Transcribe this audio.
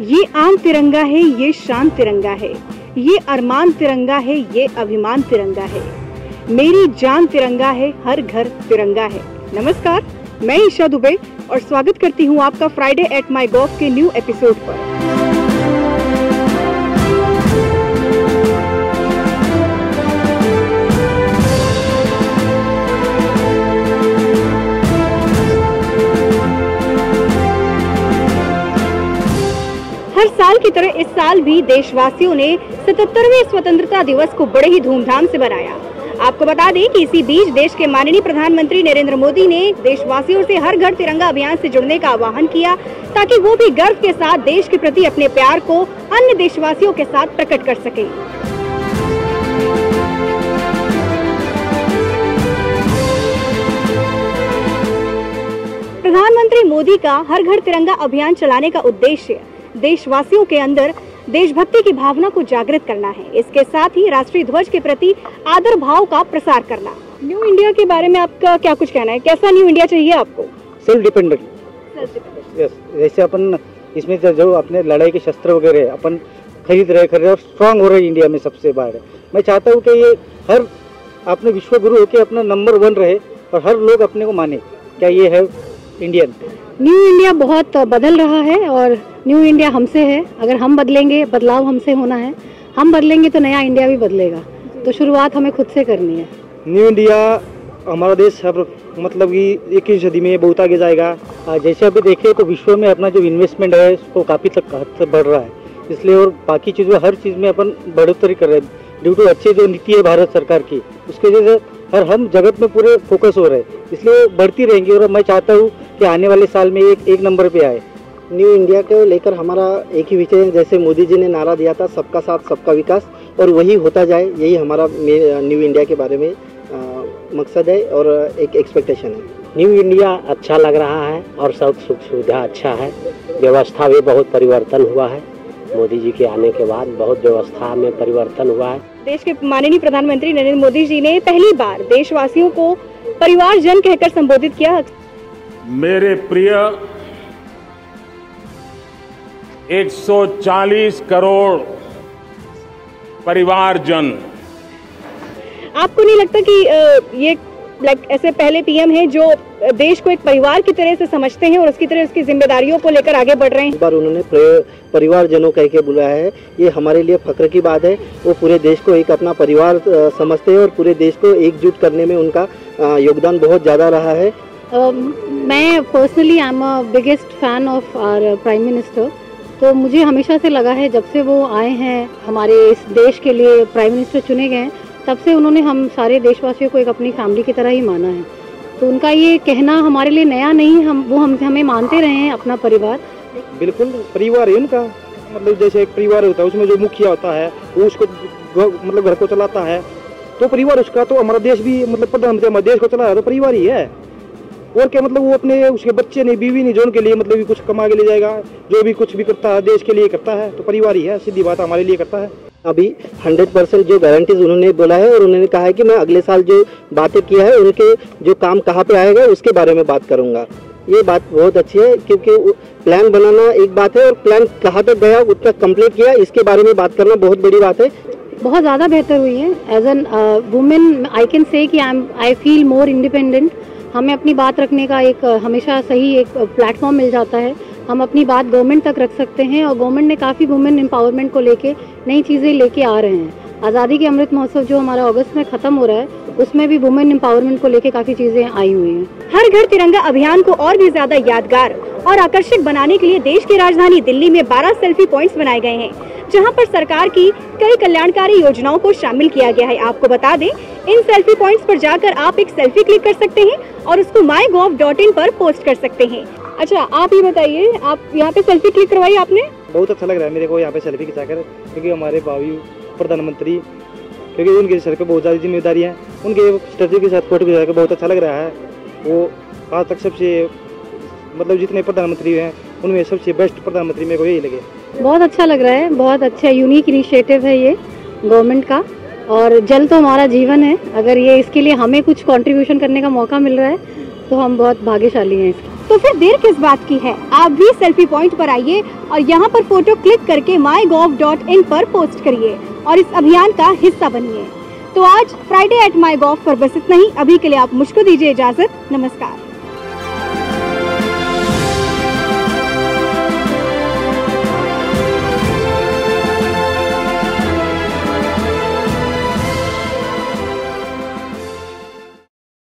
ये आम तिरंगा है, ये शान तिरंगा है। ये अरमान तिरंगा है, ये अभिमान तिरंगा है। मेरी जान तिरंगा है, हर घर तिरंगा है। नमस्कार, मैं ईशा दुबे और स्वागत करती हूँ आपका फ्राइडे एट माई गॉफ के न्यू एपिसोड पर। हर साल की तरह इस साल भी देशवासियों ने 77वें स्वतंत्रता दिवस को बड़े ही धूमधाम से मनाया। आपको बता दें कि इसी बीच देश के माननीय प्रधानमंत्री नरेंद्र मोदी ने देशवासियों से हर घर तिरंगा अभियान से जुड़ने का आह्वान किया ताकि वो भी गर्व के साथ देश के प्रति अपने प्यार को अन्य देशवासियों के साथ प्रकट कर सके। प्रधानमंत्री मोदी का हर घर तिरंगा अभियान चलाने का उद्देश्य देशवासियों के अंदर देशभक्ति की भावना को जागृत करना है। इसके साथ ही राष्ट्रीय ध्वज के प्रति आदर भाव का प्रसार करना। न्यू इंडिया के बारे में आपका क्या कुछ कहना है? कैसा न्यू इंडिया चाहिए आपको? सेल्फ डिपेंडेंट यस जैसे अपन इसमें जो- अपने लड़ाई के शस्त्र वगैरह अपन खरीद रहे खरीद रहे और स्ट्रांग हो रहे इंडिया में सबसे बाहर मैं चाहता हूँ कि ये हर अपने विश्व गुरु होके अपना नंबर वन रहे और हर लोग अपने को माने क्या ये है इंडियन न्यू इंडिया बहुत बदल रहा है और न्यू इंडिया हमसे है। अगर हम बदलेंगे बदलाव हमसे होना है। हम बदलेंगे तो नया इंडिया भी बदलेगा। तो शुरुआत हमें खुद से करनी है। न्यू इंडिया हमारा देश अब मतलब कि इक्कीस सदी में बहुत आगे जाएगा। जैसे अभी देखें तो विश्व में अपना जो इन्वेस्टमेंट है उसको काफ़ी तक हद तक बढ़ रहा है। इसलिए और बाकी चीज़ों हर चीज़ में अपन बढ़ोतरी कर रहे हैं। ड्यू टू अच्छी जो नीति है भारत सरकार की उसके वजह से हर हम जगत में पूरे फोकस हो रहे हैं। इसलिए बढ़ती रहेंगी और मैं चाहता हूँ कि आने वाले साल में एक एक नंबर पे आए। न्यू इंडिया को लेकर हमारा एक ही विषय है जैसे मोदी जी ने नारा दिया था सबका साथ सबका विकास और वही होता जाए यही हमारा न्यू इंडिया के बारे में मकसद है और एक एक्सपेक्टेशन है। न्यू इंडिया अच्छा लग रहा है और सब सुख सुविधा अच्छा है। व्यवस्था भी बहुत परिवर्तन हुआ है। मोदी जी के आने के बाद बहुत व्यवस्था में परिवर्तन हुआ है। देश के माननीय प्रधानमंत्री नरेंद्र मोदी जी ने पहली बार देशवासियों को परिवार जन कहकर संबोधित किया। मेरे प्रिय 140 करोड़ परिवारजन। आपको नहीं लगता कि ये लाइक ऐसे पहले पीएम हैं जो देश को एक परिवार की तरह से समझते हैं और उसकी तरह उसकी जिम्मेदारियों को लेकर आगे बढ़ रहे हैं? इस बार उन्होंने प्र- परिवारजनों कह के बुलाया है ये हमारे लिए फख्र की बात है वो पूरे देश को एक अपना परिवार समझते हैं और पूरे देश को एकजुट करने में उनका योगदान बहुत ज़्यादा रहा है। मैं personally I am a biggest fan of our prime minister तो मुझे हमेशा से लगा है, जब से वो आए हैं, हमारे इस देश के लिए प्राइम मिनिस्टर चुने गए हैं, तब से उन्होंने हम सारे देशवासियों को एक अपनी फैमिली की तरह ही माना है। तो उनका ये कहना हमारे लिए नया नहीं, हम, वो हम, हमें मानते रहे हैं अपना परिवार। बिल्कुल, परिवार है उनका। मतलब जैसे एक परिवार होता है, उसमें जो मुखिया होता है, वो उसको मतलब घर को चलाता है। तो परिवार उसका तो हमारा देश भी मतलब प्रधानमंत्री हमारे देश को चला रहा है तो परिवार ही है। और क्या मतलब वो अपने उसके बच्चे नहीं बीवी नहीं जो उनके लिए मतलब भी कुछ कमा के ले जाएगा जो भी कुछ भी करता है देश के लिए करता है तो परिवार ही है सीधी बात हमारे लिए करता है। अभी 100 परसेंट जो गारंटीज उन्होंने बोला है और उन्होंने कहा है कि मैं अगले साल जो बातें किया है उनके जो काम कहाँ पे आएगा उसके बारे में बात करूँगा। ये बात बहुत अच्छी है क्योंकि प्लान बनाना एक बात है और प्लान कहाँ तक गया उतना कंप्लीट किया इसके बारे में बात करना बहुत बड़ी बात है। बहुत ज़्यादा बेहतर हुई है। As an women I can say कि I am I feel more independent हमें अपनी बात रखने का एक हमेशा सही एक प्लेटफॉर्म मिल जाता है। हम अपनी बात गवर्नमेंट तक रख सकते हैं और गवर्नमेंट ने काफ़ी वुमेन एम्पावरमेंट को लेके नई चीज़ें लेके आ रहे हैं। आज़ादी के अमृत महोत्सव जो हमारा अगस्त में ख़त्म हो रहा है, उसमें भी वुमेन एम्पावरमेंट को लेके काफ़ी चीज़ें आई हुई हैं। हर घर तिरंगा अभियान को और भी ज़्यादा यादगार और आकर्षक बनाने के लिए देश की राजधानी दिल्ली में 12 सेल्फी पॉइंट्स बनाए गए हैं। जहाँ पर सरकार की कई कल्याणकारी योजनाओं को शामिल किया गया है। आपको बता दें, इन सेल्फी पॉइंट्स पर जाकर आप एक सेल्फी क्लिक कर सकते हैं और उसको माई गोव डॉट इन पर पोस्ट कर सकते हैं। अच्छा आप ये बताइए, आप यहाँ पे सेल्फी क्लिक करवाई आपने? बहुत अच्छा लग रहा है मेरे को यहाँ पे सेल्फी खिंचाकर, क्योंकि हमारे भावी प्रधानमंत्री, क्योंकि उनके सर पे बहुत ज़्यादा ज़िम्मेदारी है। उनके स्टैचू के साथ फ़ोटो खिंचाकर बहुत अच्छा लग रहा है। वो आज तक सबसे मतलब जितने प्रधानमंत्री हैं, उनमें सबसे बेस्ट प्रधानमंत्री मेरे को यही लगे। बहुत अच्छा लग रहा है, बहुत अच्छा यूनिक इनिशिएटिव है ये गवर्नमेंट का। और जल तो हमारा जीवन है, अगर ये इसके लिए हमें कुछ कंट्रीब्यूशन करने का मौका मिल रहा है तो हम बहुत भाग्यशाली हैं तो फिर देर किस बात की है? आप भी सेल्फी पॉइंट पर आइए और यहाँ पर फ़ोटो क्लिक करके माई गॉव डॉट इन पर पोस्ट करिए और इस अभियान का हिस्सा बनिए। तो आज फ्राइडे एट माई गॉव पर बस इतना ही। अभी के लिए आप मुझको दीजिए इजाज़त। नमस्कार।